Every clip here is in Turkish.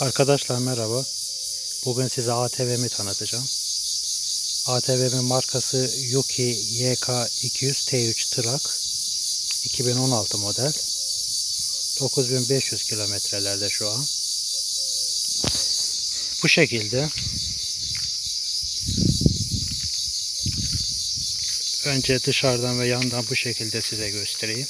Arkadaşlar merhaba. Bugün size ATV'mi tanıtacağım. ATV'min markası Yuki YK200 T3 Trak 2016 model. 9500 kilometrelerde şu an. Bu şekilde. Önce dışarıdan ve yandan bu şekilde size göstereyim.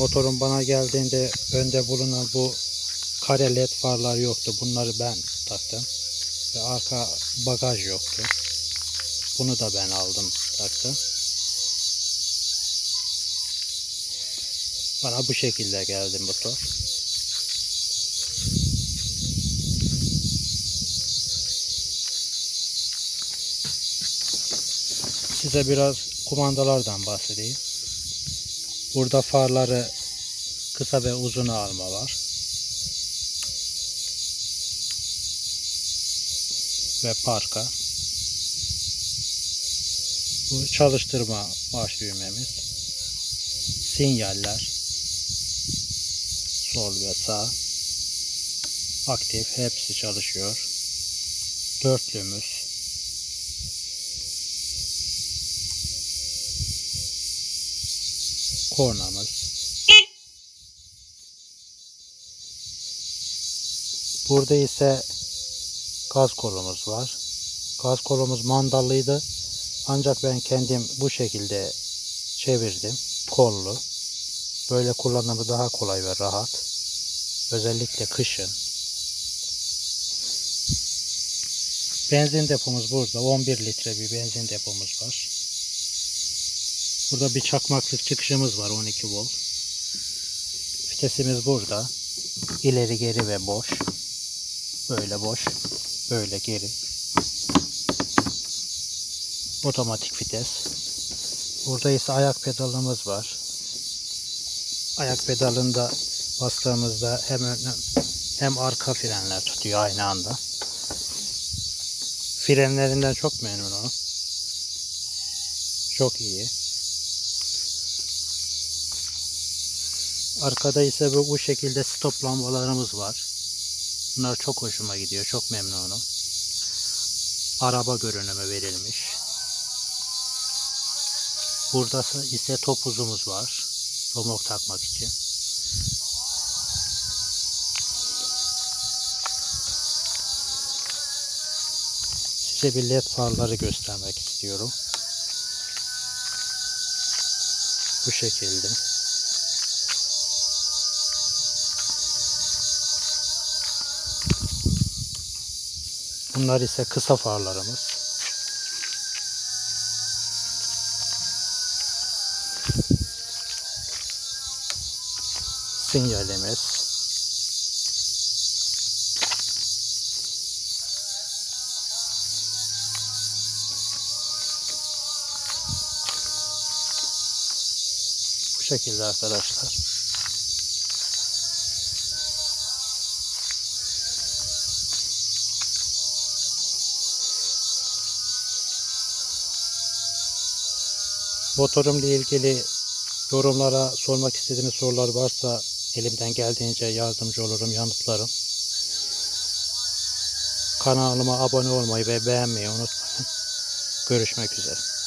Motorun bana geldiğinde önde bulunan bu kare led farlar yoktu. Bunları ben taktım. Ve arka bagaj yoktu. Bunu da ben aldım taktım. Bana bu şekilde geldi motor. Size biraz kumandalardan bahsedeyim. Burada farları kısa ve uzun alma var. Ve parka. Bu çalıştırma baş düğmemiz. Sinyaller. Sol ve sağ. Aktif. Hepsi çalışıyor. Dörtlümüz. Kornamız. Burada ise gaz kolumuz var. Gaz kolumuz mandallıydı. Ancak ben kendim bu şekilde çevirdim. Kollu. Böyle kullanımı daha kolay ve rahat. Özellikle kışın. Benzin depomuz burada. 11 litre bir benzin depomuz var. Burada bir çakmaklık çıkışımız var 12 volt. Vitesimiz burada. İleri geri ve boş. Böyle boş. Böyle geri. Otomatik vites. Burada ise ayak pedalımız var. Ayak pedalında bastığımızda hem ön hem arka frenler tutuyor aynı anda. Frenlerinden çok memnunum. Çok iyi. Arkada ise bu, bu şekilde stop lambalarımız var. Bunlar çok hoşuma gidiyor. Çok memnunum. Araba görünümü verilmiş. Burada ise topuzumuz var. Romok takmak için. Size bir led farları göstermek istiyorum. Bu şekilde. Bunlar ise kısa farlarımız. Sinyalimiz. Bu şekilde arkadaşlar. Motorumla ilgili yorumlara sormak istediğiniz sorular varsa elimden geldiğince yardımcı olurum, yanıtlarım. Kanalıma abone olmayı ve beğenmeyi unutmayın. Görüşmek üzere.